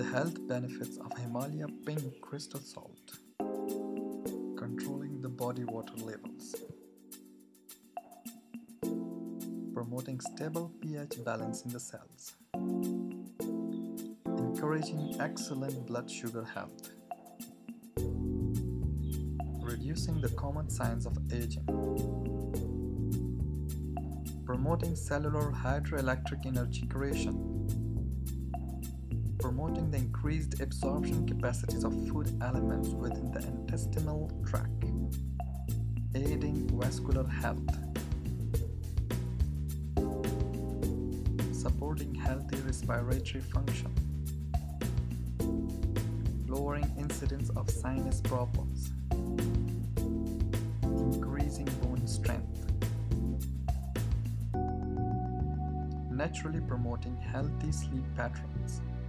The health benefits of Himalaya pink crystal salt. Controlling the body water levels. Promoting stable pH balance in the cells. Encouraging excellent blood sugar health. Reducing the common signs of aging. Promoting cellular hydroelectric energy creation promoting the increased absorption capacities of food elements within the intestinal tract, aiding vascular health, supporting healthy respiratory function, lowering incidence of sinus problems, increasing bone strength, naturally promoting healthy sleep patterns